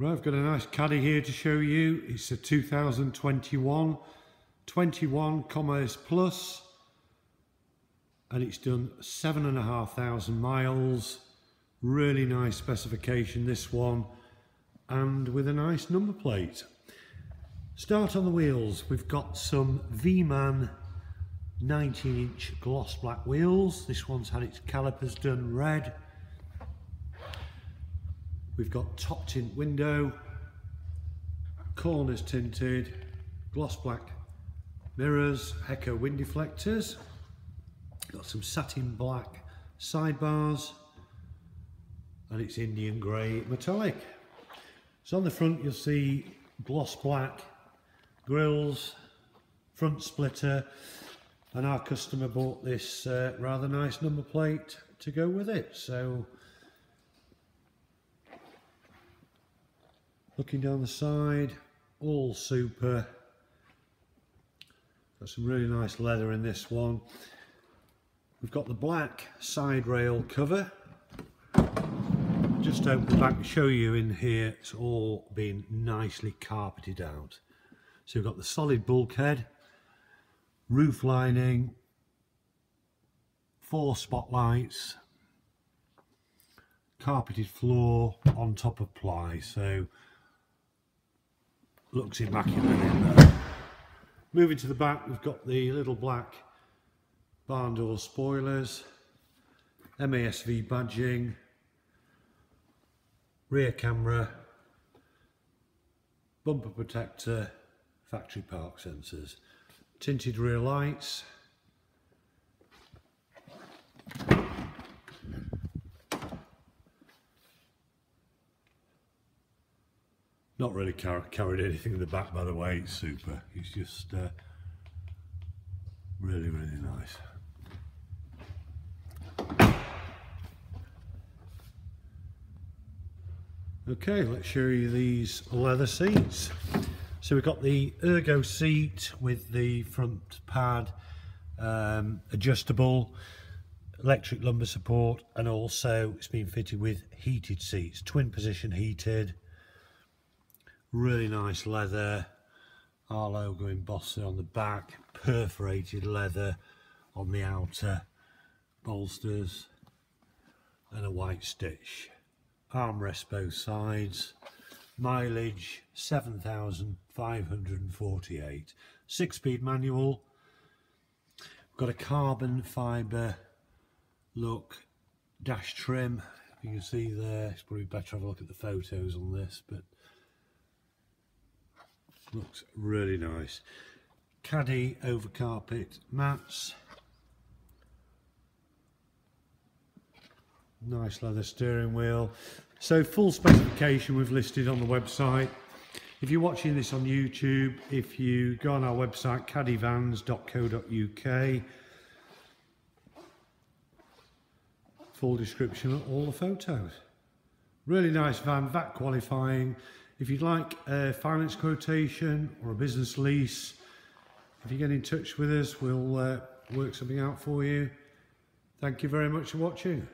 Right, I've got a nice caddy here to show you. It's a 2021 21 Commerce Plus and it's done seven and a half thousand miles. Really nice specification this one and with a nice number plate. Start on the wheels, we've got some Veemann 19 inch gloss black wheels. This one's had its calipers done red We've got top tint window, corners tinted, gloss black mirrors, Heko wind deflectors. Got some satin black sidebars and it's Indium grey metallic. So on the front you'll see gloss black grills, front splitter and our customer bought this uh, rather nice number plate to go with it. So Looking down the side, all super. Got some really nice leather in this one. We've got the black side rail cover. Just open the back to show you in here, it's all been nicely carpeted out. So we've got the solid bulkhead, roof lining, four spotlights, carpeted floor on top of ply. So looks immaculate in there. Moving to the back, we've got the little black barn door spoilers, MASV badging, rear camera, bumper protector, factory park sensors, tinted rear lights, Not really car carried anything in the back, by the way. It's super. It's just uh, really, really nice. Okay, let's show you these leather seats. So we've got the ergo seat with the front pad um, adjustable, electric lumbar support, and also it's been fitted with heated seats, twin position heated, really nice leather. Our logo embossed on the back. Perforated leather on the outer bolsters. And a white stitch. Armrest both sides. Mileage 7548 six speed manual. Got a carbon fibre look dash trim. You can see there. It's probably better have a look at the photos on this but looks really nice. Caddy over carpet mats. Nice leather steering wheel. So full specification we've listed on the website. If you're watching this on YouTube if you go on our website caddyvans.co.uk full description of all the photos. Really nice van VAT qualifying if you'd like a finance quotation or a business lease, if you get in touch with us, we'll uh, work something out for you. Thank you very much for watching.